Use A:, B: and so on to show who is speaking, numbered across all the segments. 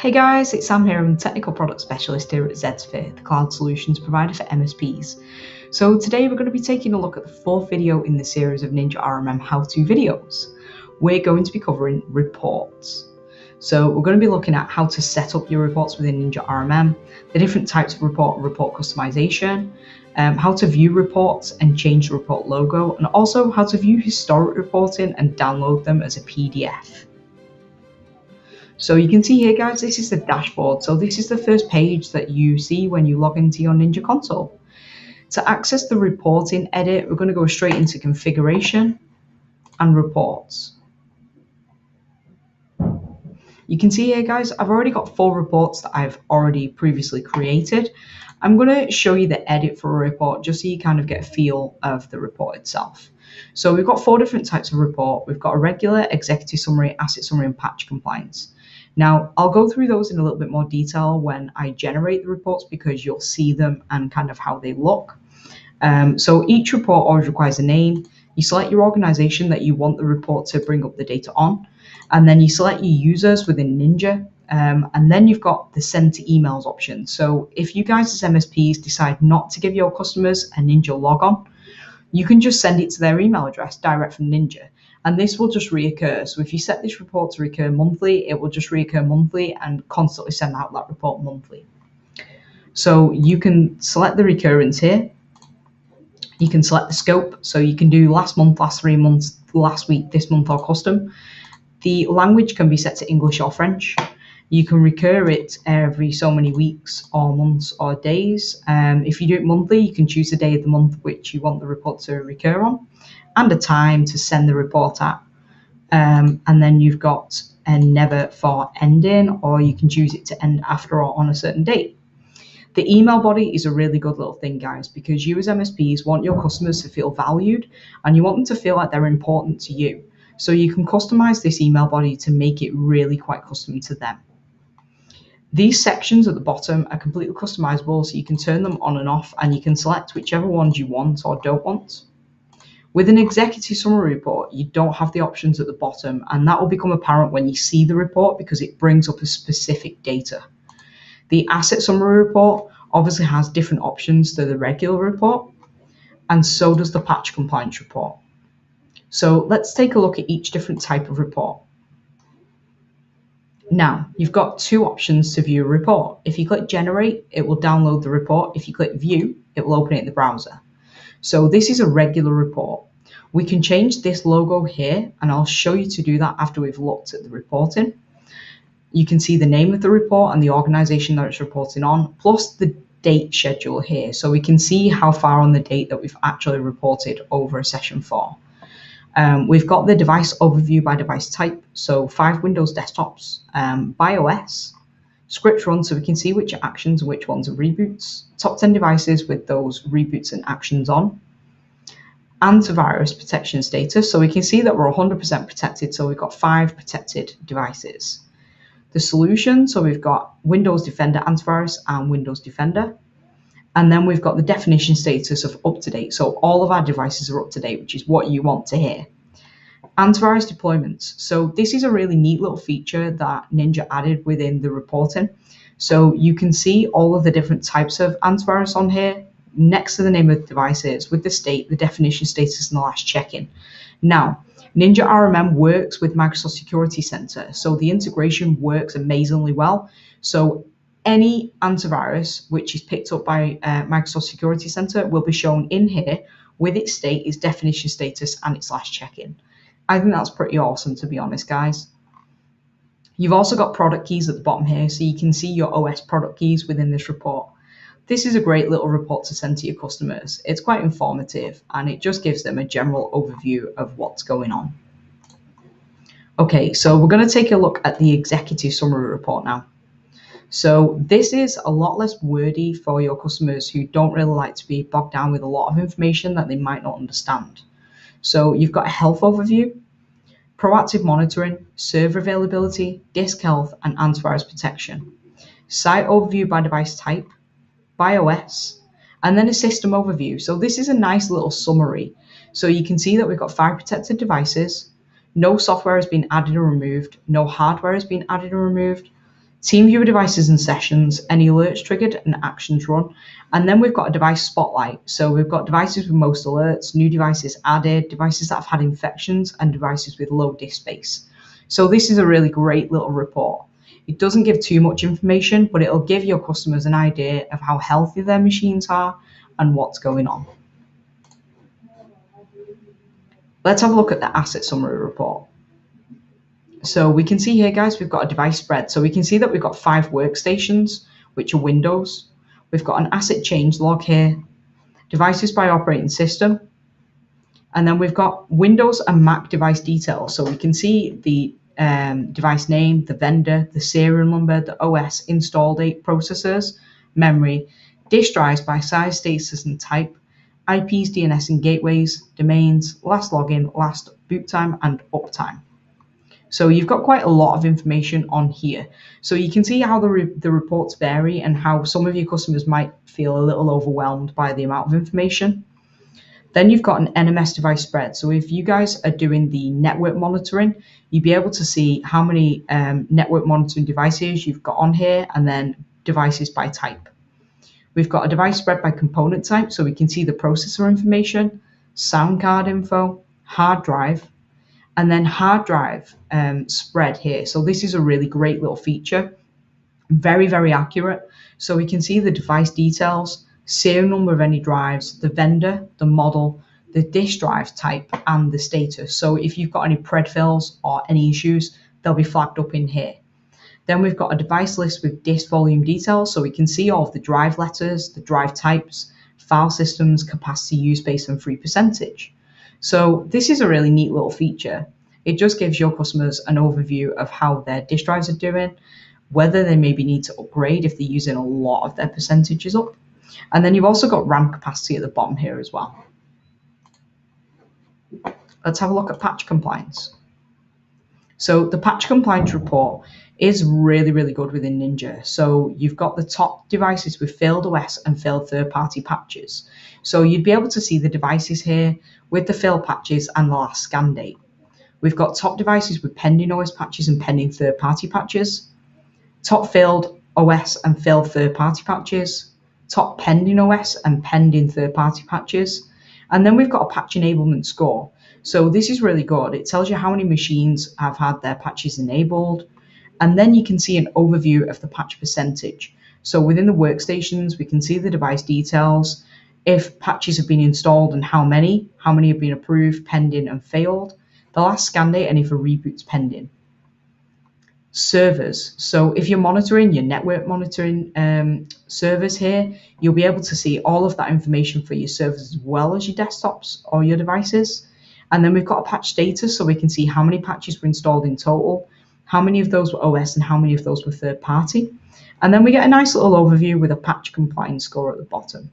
A: Hey guys, it's Sam here. I'm the Technical Product Specialist here at Zedsphere, the cloud solutions provider for MSPs. So today we're going to be taking a look at the fourth video in the series of Ninja RMM how-to videos. We're going to be covering reports. So we're going to be looking at how to set up your reports within Ninja RMM, the different types of report report customization, um, how to view reports and change the report logo, and also how to view historic reporting and download them as a PDF. So you can see here guys, this is the dashboard. So this is the first page that you see when you log into your Ninja console. To access the reporting edit, we're going to go straight into configuration and reports. You can see here guys, I've already got four reports that I've already previously created. I'm going to show you the edit for a report just so you kind of get a feel of the report itself. So we've got four different types of report. We've got a regular, executive summary, asset summary, and patch compliance. Now, I'll go through those in a little bit more detail when I generate the reports because you'll see them and kind of how they look. Um, so each report always requires a name. You select your organization that you want the report to bring up the data on, and then you select your users within Ninja, um, and then you've got the send to emails option. So if you guys as MSPs decide not to give your customers a Ninja logon, you can just send it to their email address direct from Ninja and this will just reoccur. So if you set this report to recur monthly, it will just reoccur monthly and constantly send out that report monthly. So you can select the recurrence here. You can select the scope. So you can do last month, last three months, last week, this month, or custom. The language can be set to English or French. You can recur it every so many weeks or months or days. Um, if you do it monthly, you can choose the day of the month which you want the report to recur on and a time to send the report at. Um, and then you've got a never for ending, or you can choose it to end after or on a certain date. The email body is a really good little thing, guys, because you as MSPs want your customers to feel valued and you want them to feel like they're important to you. So you can customize this email body to make it really quite custom to them. These sections at the bottom are completely customizable, so you can turn them on and off and you can select whichever ones you want or don't want. With an executive summary report, you don't have the options at the bottom, and that will become apparent when you see the report because it brings up a specific data. The asset summary report obviously has different options to the regular report, and so does the patch compliance report. So let's take a look at each different type of report. Now, you've got two options to view a report. If you click generate, it will download the report. If you click view, it will open it in the browser. So this is a regular report. We can change this logo here, and I'll show you to do that after we've looked at the reporting. You can see the name of the report and the organization that it's reporting on, plus the date schedule here. So we can see how far on the date that we've actually reported over a session for. Um, we've got the device overview by device type, so five Windows desktops, um, BIOS, script run so we can see which actions and which ones are reboots, top 10 devices with those reboots and actions on, antivirus protection status, so we can see that we're 100% protected, so we've got five protected devices. The solution, so we've got Windows Defender Antivirus and Windows Defender, and then we've got the definition status of up to date. So all of our devices are up to date, which is what you want to hear. Antivirus deployments. So this is a really neat little feature that Ninja added within the reporting. So you can see all of the different types of antivirus on here next to the name of the devices with the state, the definition status, and the last check-in. Now, Ninja RMM works with Microsoft Security Center, so the integration works amazingly well. So any antivirus which is picked up by uh, Microsoft Security Center will be shown in here with its state, its definition status, and its last check-in. I think that's pretty awesome, to be honest, guys. You've also got product keys at the bottom here, so you can see your OS product keys within this report. This is a great little report to send to your customers. It's quite informative, and it just gives them a general overview of what's going on. Okay, so we're going to take a look at the executive summary report now. So this is a lot less wordy for your customers who don't really like to be bogged down with a lot of information that they might not understand. So you've got a health overview, proactive monitoring, server availability, disk health, and antivirus protection. Site overview by device type, BIOS, and then a system overview. So this is a nice little summary. So you can see that we've got five protected devices, no software has been added or removed, no hardware has been added or removed, TeamViewer devices and sessions, any alerts triggered and actions run. And then we've got a device spotlight. So we've got devices with most alerts, new devices added, devices that have had infections, and devices with low disk space. So this is a really great little report. It doesn't give too much information, but it'll give your customers an idea of how healthy their machines are and what's going on. Let's have a look at the asset summary report. So we can see here, guys, we've got a device spread. So we can see that we've got five workstations, which are Windows. We've got an asset change log here, devices by operating system, and then we've got Windows and Mac device details. So we can see the um, device name, the vendor, the serial number, the OS, install date, processors, memory, disk drives by size, status, and type, IPs, DNS, and gateways, domains, last login, last boot time, and uptime. So you've got quite a lot of information on here. So you can see how the, re the reports vary and how some of your customers might feel a little overwhelmed by the amount of information. Then you've got an NMS device spread. So if you guys are doing the network monitoring, you'd be able to see how many um, network monitoring devices you've got on here and then devices by type. We've got a device spread by component type, so we can see the processor information, sound card info, hard drive, and then hard drive um, spread here. So this is a really great little feature, very, very accurate. So we can see the device details, serial number of any drives, the vendor, the model, the disk drive type, and the status. So if you've got any pred fails or any issues, they'll be flagged up in here. Then we've got a device list with disk volume details, so we can see all of the drive letters, the drive types, file systems, capacity, use base, and free percentage. So this is a really neat little feature. It just gives your customers an overview of how their disk drives are doing, whether they maybe need to upgrade if they're using a lot of their percentages up. And then you've also got RAM capacity at the bottom here as well. Let's have a look at patch compliance. So the patch compliance report is really, really good within Ninja. So you've got the top devices with failed OS and failed third-party patches. So you'd be able to see the devices here with the failed patches and the last scan date. We've got top devices with pending OS patches and pending third-party patches, top failed OS and failed third-party patches, top pending OS and pending third-party patches, and then we've got a patch enablement score. So this is really good. It tells you how many machines have had their patches enabled, and then you can see an overview of the patch percentage. So within the workstations, we can see the device details, if patches have been installed and how many, how many have been approved, pending, and failed, the last scan date, and if a reboot's pending. Servers. So if you're monitoring your network monitoring um, servers here, you'll be able to see all of that information for your servers as well as your desktops or your devices. And then we've got a patch status, so we can see how many patches were installed in total, how many of those were OS and how many of those were third party. And then we get a nice little overview with a patch compliance score at the bottom.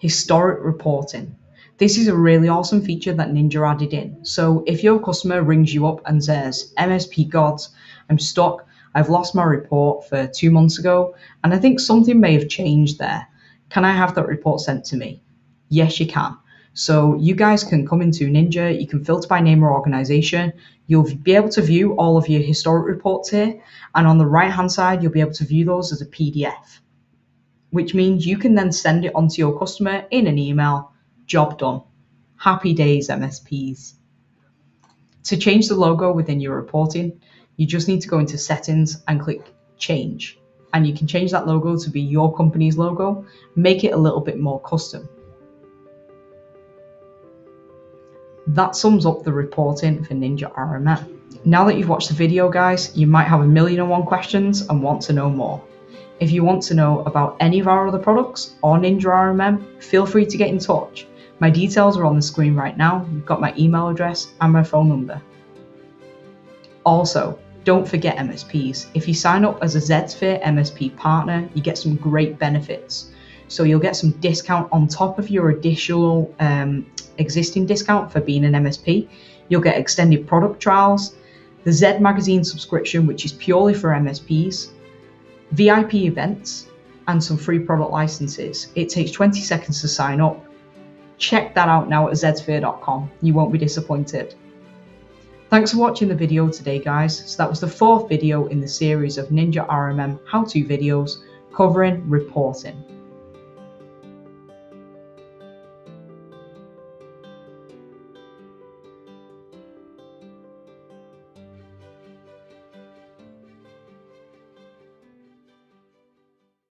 A: Historic reporting. This is a really awesome feature that Ninja added in. So if your customer rings you up and says, MSP gods, I'm stuck, I've lost my report for two months ago, and I think something may have changed there. Can I have that report sent to me? Yes, you can. So you guys can come into Ninja, you can filter by name or organization. You'll be able to view all of your historic reports here. And on the right hand side, you'll be able to view those as a PDF, which means you can then send it on to your customer in an email. Job done. Happy days, MSPs. To change the logo within your reporting, you just need to go into settings and click change. And you can change that logo to be your company's logo, make it a little bit more custom. That sums up the reporting for Ninja RMM. Now that you've watched the video guys, you might have a million and one questions and want to know more. If you want to know about any of our other products or Ninja RMM, feel free to get in touch. My details are on the screen right now. You've got my email address and my phone number. Also, don't forget MSPs. If you sign up as a Zedsphere MSP partner, you get some great benefits. So you'll get some discount on top of your additional um, existing discount for being an MSP. You'll get extended product trials, the Z Magazine subscription, which is purely for MSPs, VIP events, and some free product licenses. It takes 20 seconds to sign up. Check that out now at zedsphere.com. You won't be disappointed. Thanks for watching the video today guys. So that was the fourth video in the series of Ninja RMM how-to videos covering reporting.